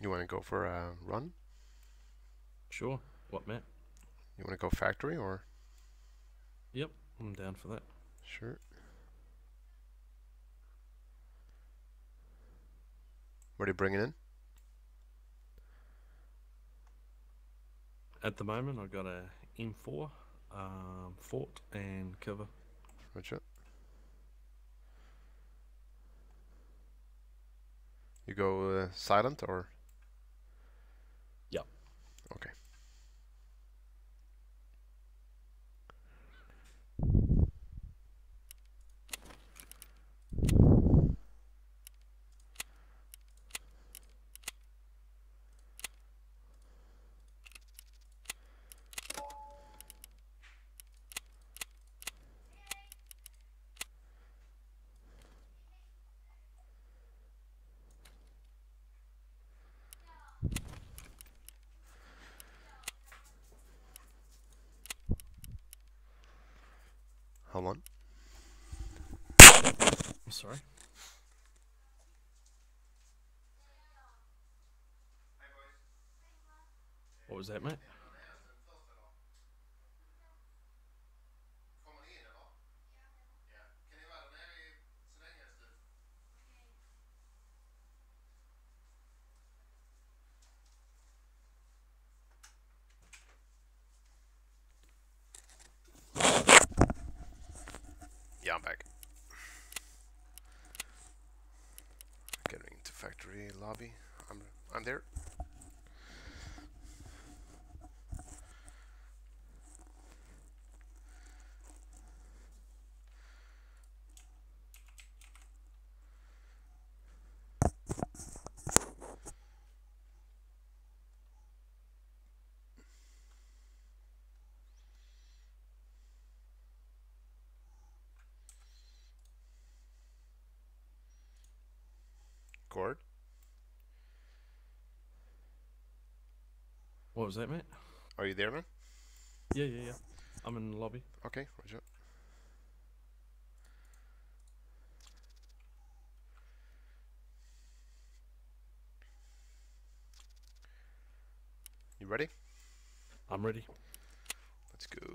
You want to go for a run? Sure. What map? You want to go factory or? Yep, I'm down for that. Sure. What are you bringing in? At the moment, I've got a M4, um, fort, and cover. Roger. You go uh, silent or? Okay. Hold on. I'm sorry. What was that, mate? Yeah, I'm back. Getting to factory lobby. I'm I'm there. Cord. What was that, mate? Are you there, man? Yeah, yeah, yeah. I'm in the lobby. Okay, Roger. You ready? I'm ready. Let's go.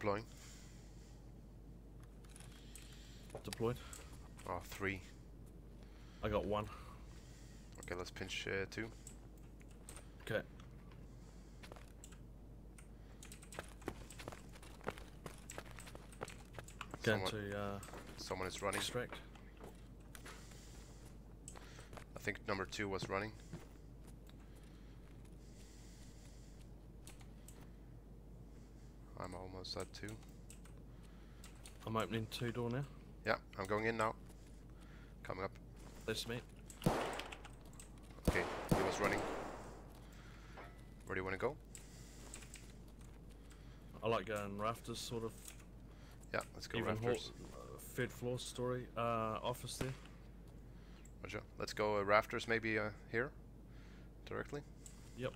Deploying. Deployed. Oh, three. I got one. Okay, let's pinch uh, two. Okay. Going Someone, to uh, someone is running. extract. I think number two was running. I'm two. I'm opening two door now. Yeah, I'm going in now. Coming up. That's me. Okay, he was running. Where do you want to go? I like going rafters, sort of. Yeah, let's go even rafters. uh, third floor story, uh, office there. Roger. Let's go uh, rafters maybe uh, here directly. Yep.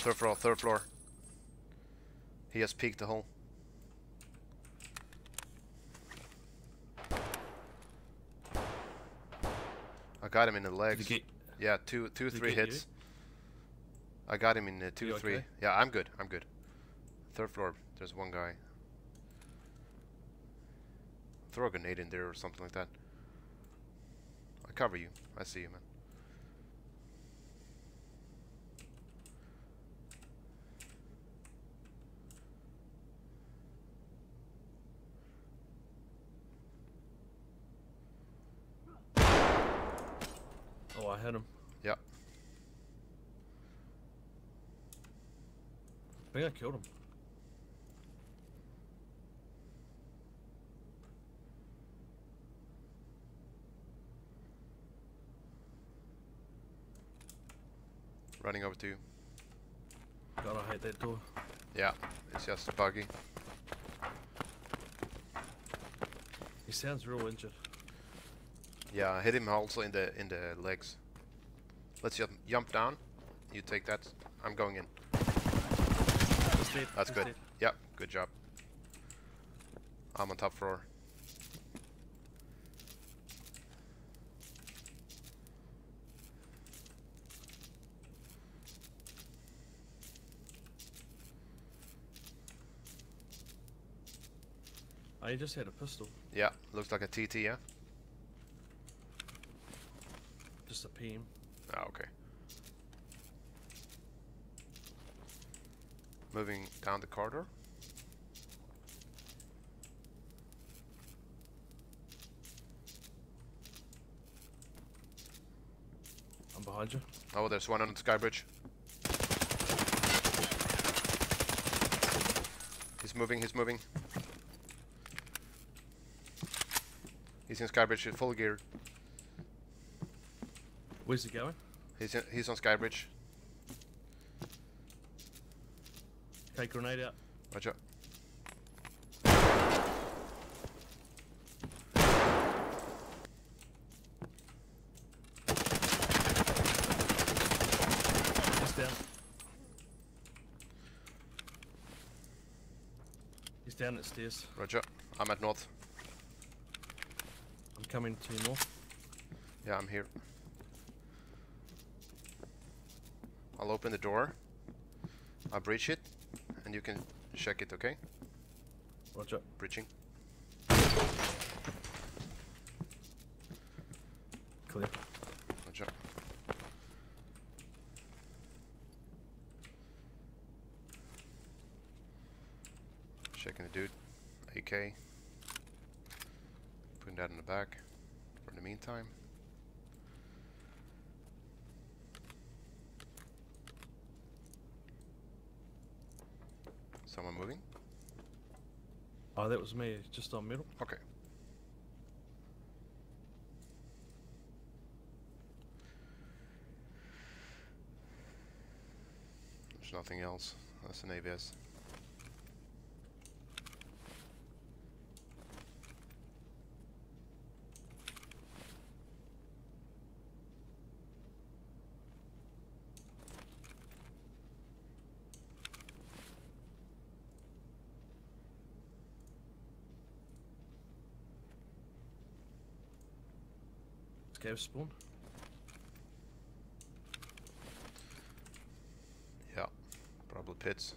Third floor, third floor. He has peeked the hole. I got him in the legs. get, Yeah, two, two, three hits. I got him in the two, three. okay? Yeah, I'm good. I'm good. Third floor. There's one guy. Throw a grenade in there or something like that. I cover you. I see you, man. Had him. Yeah. I think I killed him. Running over to you. God, I hate that door. Yeah, it's just a buggy. He sounds real injured. Yeah, I hit him also in the in the legs. Let's jump jump down. You take that. I'm going in. Dead. That's he's good. dead. Yep, good job. I'm on top floor. Oh, I just had a pistol. Yeah, looks like a TT, yeah? Just a PM. Oh, okay. Moving down the corridor. I'm behind you. Oh, there's one on the sky bridge. He's moving, he's moving. He's in Skybridge, full geared. Where's he going? He's in, he's on Skybridge. Okay, grenade out. Out. He's down. He's down at stairs. Roger. I'm at north. I'm coming to you north. Yeah, I'm here. I'll open the door. I'll breach it, and you can check it, okay? Watch out. Breaching. Clear. Roger. Checking the dude. AK. Putting that in the back for the meantime. Someone moving? Oh, that was me, just on middle. Okay. There's nothing else. That's an ABS. Scav spawn. Yeah, probably pits.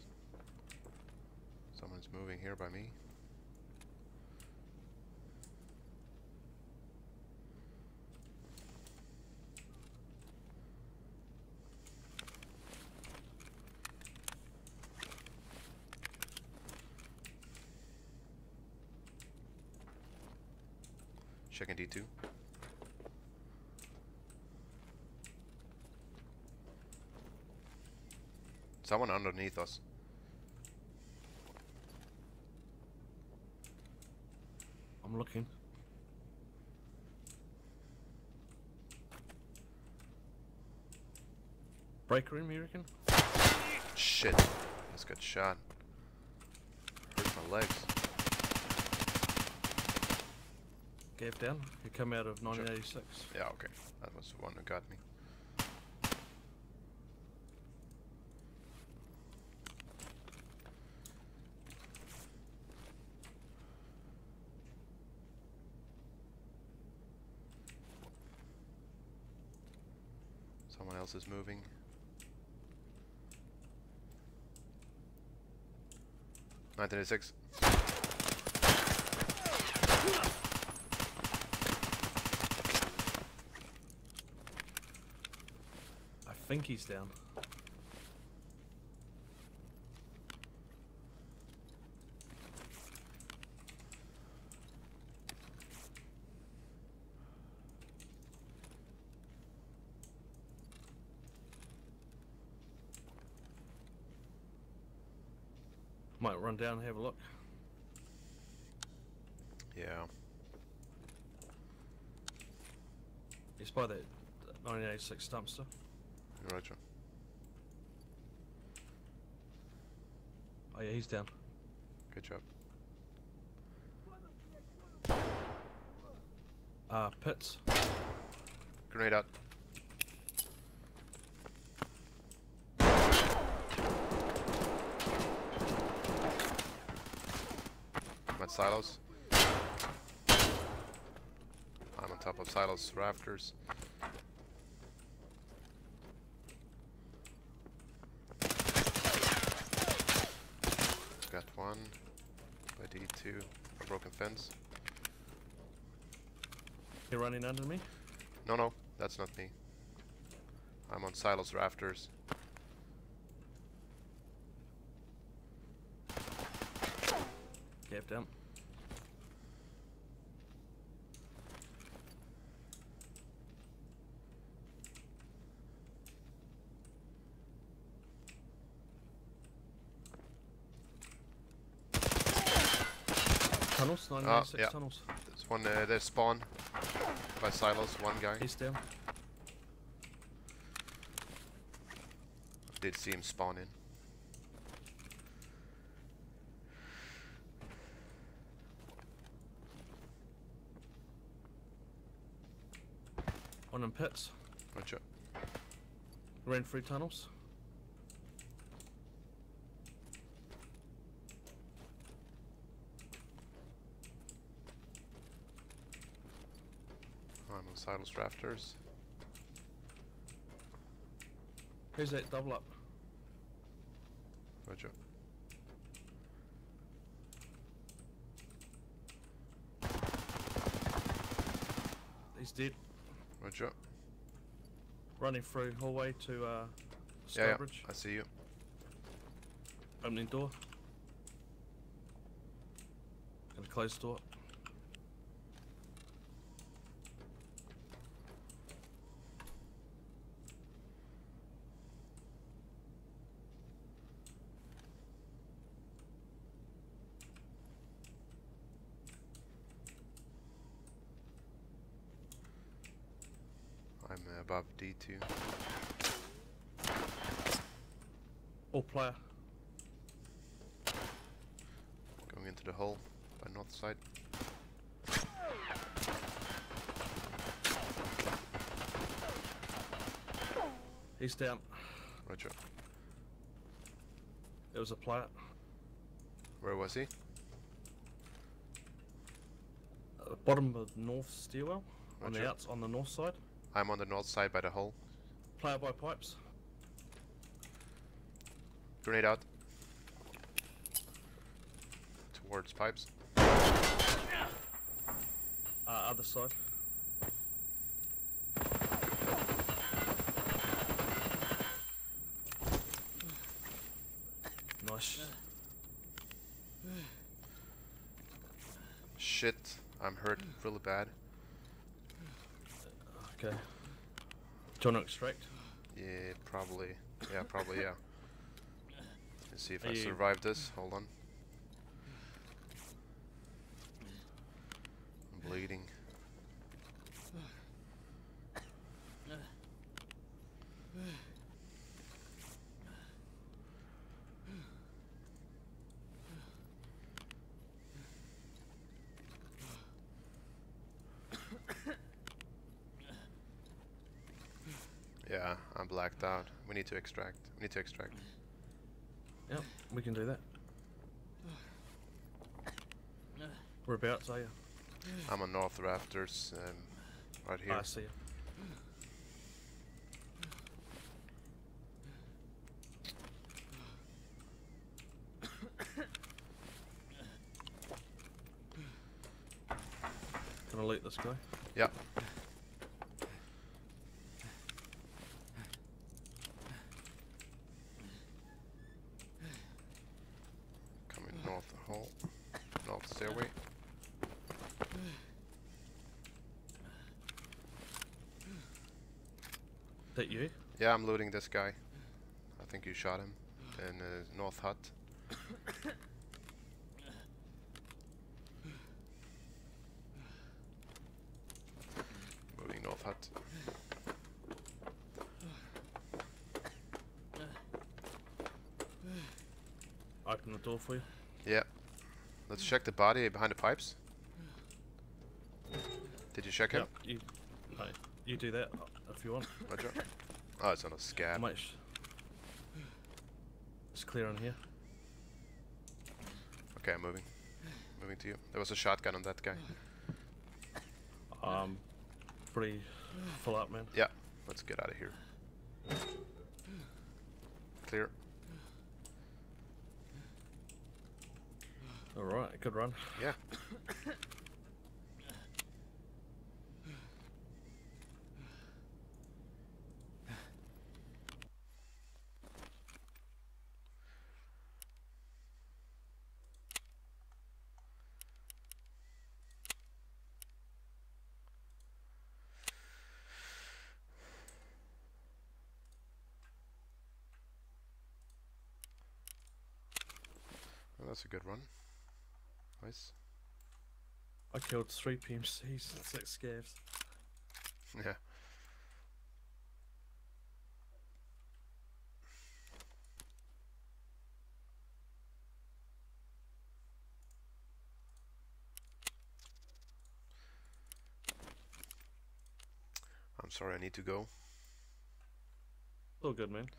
Someone's moving here by me. Checking D2. Someone underneath us. I'm looking. Break room, you reckon? Shit. Just got shot. Hurt my legs. Scav down. You come out of 1986. Yeah, okay. That was the one who got me. Someone else is moving. Nineteen eighty six. I think he's down. Might run down and have a look. Yeah. He's by that 1986 dumpster. Roger. Oh yeah, he's down. Good job. Uh, pits. Grenade out. Silos. I'm on top of silos rafters. Got one by D2. A broken fence. You're running under me. No, no, that's not me. I'm on silos rafters. Gap down. Tunnels, 996 yeah. tunnels. There's one, uh, there's spawn by silos, one guy. He's down. Did see him spawn in. One in pits. Roger. Ran through tunnels. I'm rafters. Who's that double up? Roger. He's dead. Roger. Running through hallway to uh, Yeah, yeah, I see you. Opening door. Gonna close door. I'm uh, above D2. All player. Going into the hole by north side. He's down. Roger. It was a player. Where was he? At the bottom of the north stairwell. On the outs on the north side. I'm on the north side by the hole. Player by pipes. Grenade out. Towards pipes. Uh, other side. Nice. Shit, I'm hurt really bad. Okay. Do you want to extract? Yeah, probably. Yeah, probably, yeah. Let's see if Are I you- survive this. Hold on. blacked out. We need to extract. We need to extract. Yep, we can do that. We're about you? I'm on North Rafters, um, right here. Oh, I see you. Can loot this guy? Yep. Yeah, I'm looting this guy. I think you shot him in uh, north hut. Moving north hut. Open the door for you. Yeah. Let's check the body behind the pipes. Did you check him? Yep. You, no, you do that if you want. Roger. Oh, it's on a scav. Sh- it's clear on here. Okay, I'm moving. Moving to you. There was a shotgun on that guy. Um, pretty full up, man. Yeah, let's get out of here. Clear. All right, good run. Yeah. Well, that's a good run. Nice. I killed three PMCs and six scavs. Yeah. I'm sorry, I need to go. All good, man.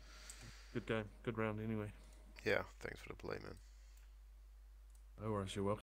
Good game. Good round, anyway. Yeah, thanks for the play, man. No worries, you're welcome.